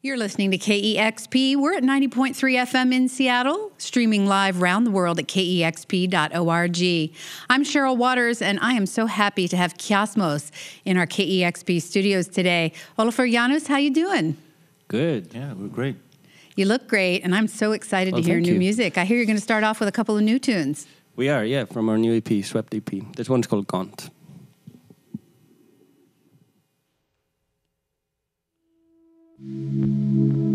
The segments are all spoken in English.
You're listening to KEXP. We're at 90.3 FM in Seattle, streaming live around the world at kexp.org. I'm Cheryl Waters, and I am so happy to have Kiasmos in our KEXP studios today. Olafur Janus, how you doing? Good. Yeah, we're great. You look great, and I'm so excited Well, to hear new you. music. I hear you're going to start off with a couple of new tunes. We are, yeah, from our new EP, Swept EP. This one's called Gaunt. Thank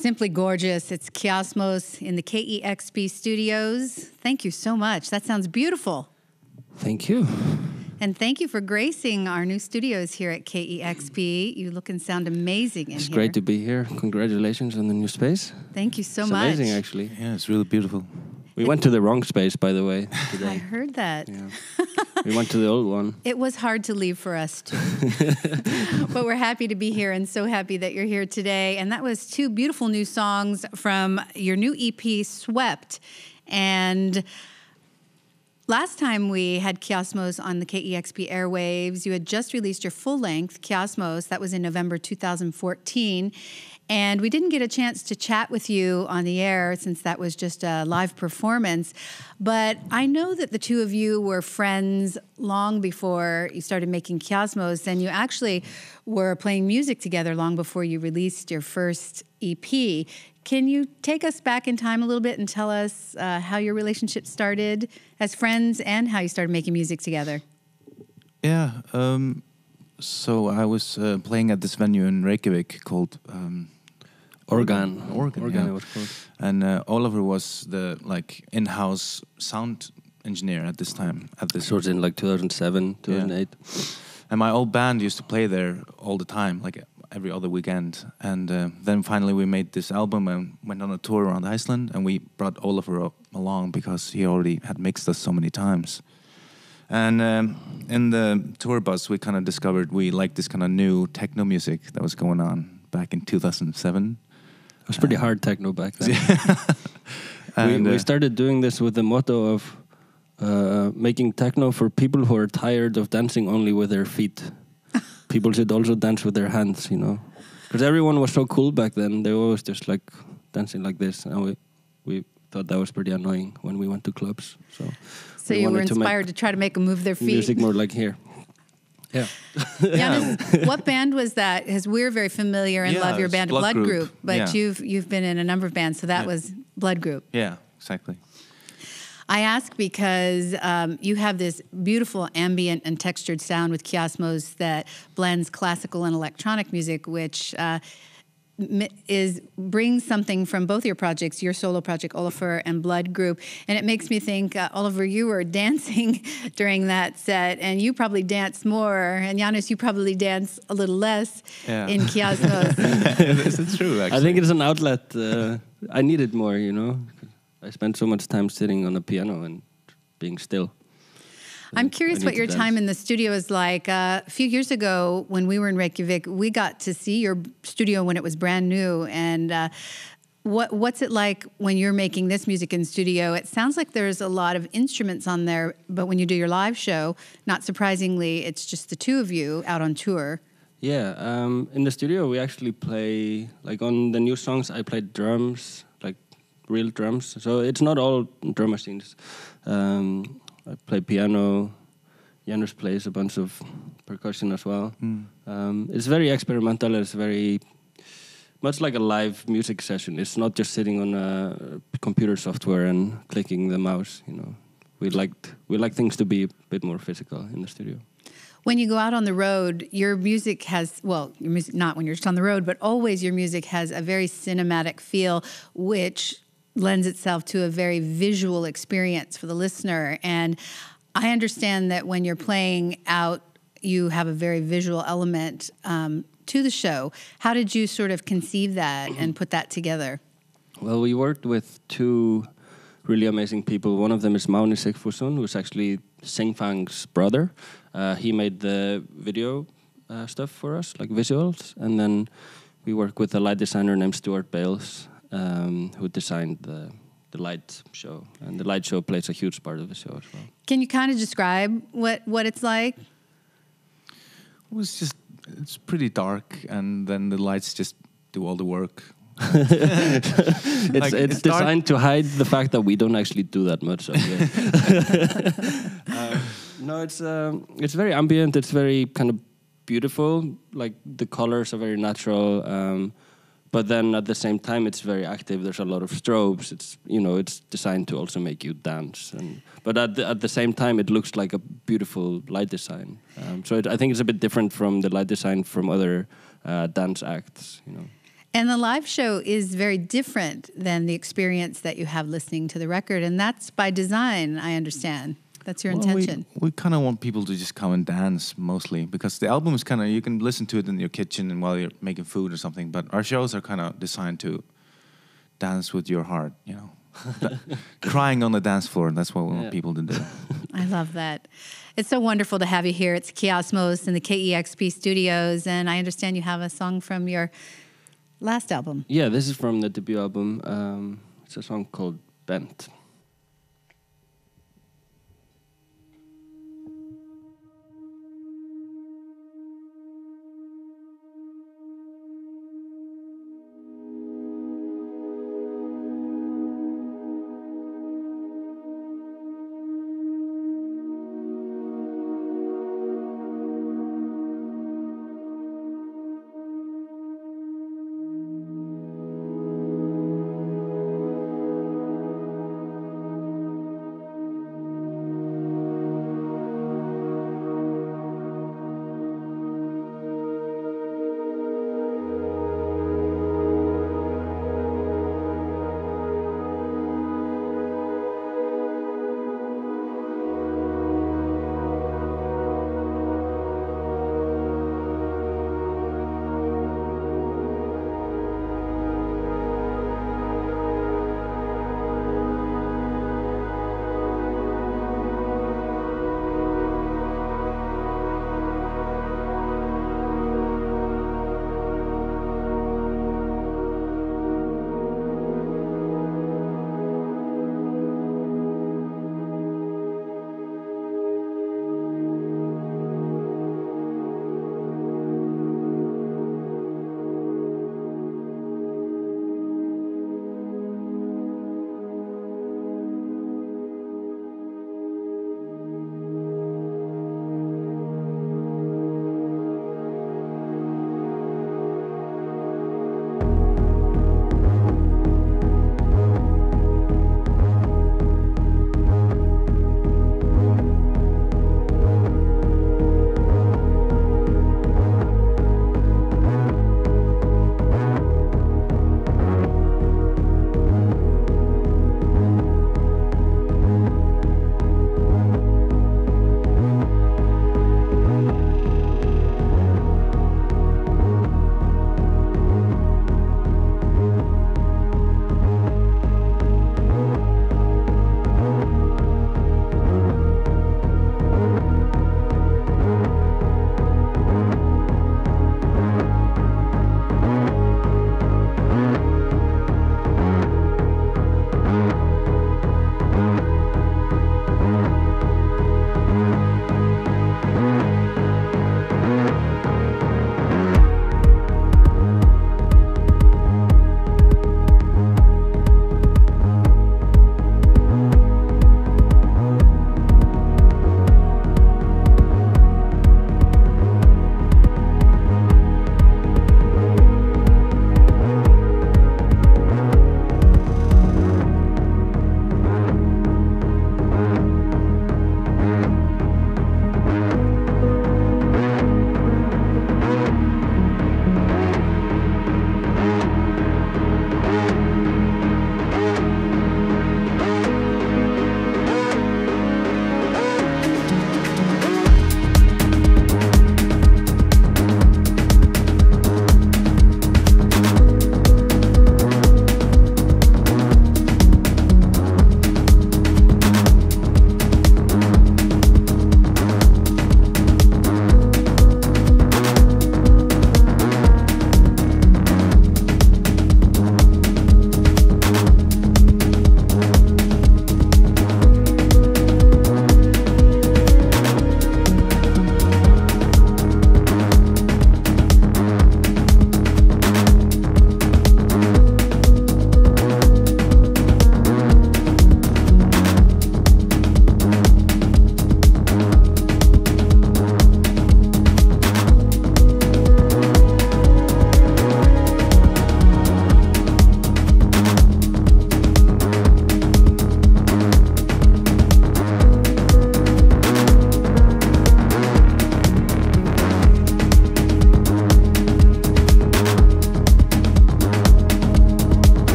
Simply gorgeous. It's Kiasmos in the KEXP studios. Thank you so much. That sounds beautiful. Thank you. And thank you for gracing our new studios here at KEXP. You look and sound amazing in It's here. great to be here. Congratulations on the new space. Thank you so much. it's much. amazing, actually. Yeah, it's really beautiful. We went to the wrong space, by the way, Today. I heard that. yeah. we went to the old one. It was hard to leave for us too. but we're happy to be here and so happy that you're here today. And that was two beautiful new songs from your new EP, Swept. And last time we had Kiasmos on the KEXP airwaves, you had just released your full length, Kiasmos. That was in November 2014. And we didn't get a chance to chat with you on the air since that was just a live performance. But I know that the two of you were friends long before you started making Kiasmos, and you actually were playing music together long before you released your first EP. Can you take us back in time a little bit and tell us uh, how your relationship started as friends and how you started making music together? Yeah. Um, so I was uh, playing at this venue in Reykjavik called um, Organ. Organ, Organ yeah. it was called. and uh, Oliver was the like in-house sound engineer at this time at this was in like 2007, 2008. and my old band used to play there all the time like every other weekend and uh, then finally we made this album and went on a tour around Iceland and we brought Oliver up along because he already had mixed us so many times and um, in the tour bus we kind of discovered we liked this kind of new techno music that was going on back in 2007 It was pretty hard techno back then. and we, we uh, started doing this with the motto of uh, making techno for people who are tired of dancing only with their feet. people should also dance with their hands, you know, because everyone was so cool back then. They were always just like dancing like this, and we we thought that was pretty annoying when we went to clubs. So, So we you were wanted to inspired to, try to make them move their feet. music more like here. Yeah, Janus, what band was that? Because we're very familiar and Yeah, love your band, Blood Blood, Group. Group. but Yeah. you've you've been in a number of bands, so that Yeah. was Blood Group. yeah exactly I ask because um, you have this beautiful ambient and textured sound with Kiasmos that blends classical and electronic music, which uh, m- is brings something from both your projects, your solo project Oliver and Blood Group, and it makes me think, uh, Oliver, you were dancing during that set, and you probably dance more, and Janus, you probably dance a little less Yeah. in Kiasmos. this is true actually I think it's an outlet. Uh, I need it more, you know. I spend so much time sitting on a piano and being still. I'm curious what your dance. time in the studio is like. Uh, a few years ago, when we were in Reykjavik, we got to see your studio when it was brand new. And uh, what what's it like when you're making this music in studio? It sounds like there's a lot of instruments on there, but when you do your live show, not surprisingly, it's just the two of you out on tour. Yeah, um, in the studio we actually play like on the new songs. I played drums, like real drums. So it's not all drum machines. Um, I play piano. Janus plays a bunch of percussion as well. Mm. Um, it's very experimental. It's very much like a live music session. It's not just sitting on a computer software and clicking the mouse. You know, we liked we like things to be a bit more physical in the studio. When you go out on the road, your music has, well, your music, not when you're just on the road, but always your music has a very cinematic feel, which lends itself to a very visual experience for the listener. And I understand that when you're playing out, you have a very visual element um, to the show. How did you sort of conceive that and put that together? Well, we worked with two really amazing people. One of them is Mani Sigfusson, who's actually Sin Fang's brother. Uh, he made the video uh, stuff for us, like visuals. And then we work with a light designer named Stuart Bales, um, who designed the, the light show. And the light show plays a huge part of the show as well. Can you kind of describe what, what it's like? It was just it's pretty dark, and then the lights just do all the work. It's, Like, it's it's dark- designed to hide the fact that we don't actually do that much of it. Uh, no, it's um, it's very ambient. It's very kind of beautiful. Like the colors are very natural, um, but then at the same time, it's very active. There's a lot of strobes. It's you know, it's designed to also make you dance. And but at the, at the same time, it looks like a beautiful light design. Um, so it, I think it's a bit different from the light design from other uh, dance acts. You know. And the live show is very different than the experience that you have listening to the record. And that's by design, I understand. That's your Well, intention. We, we kind of want people to just come and dance mostly because the album is kind of you can listen to it in your kitchen and while you're making food or something. But our shows are kind of designed to dance with your heart, you know, crying on the dance floor. That's what we want people to do. I love that. It's so wonderful to have you here. It's Kiasmos in the KEXP studios. And I understand you have a song from your last album. Yeah, this is from the debut album. Um, it's a song called Bent.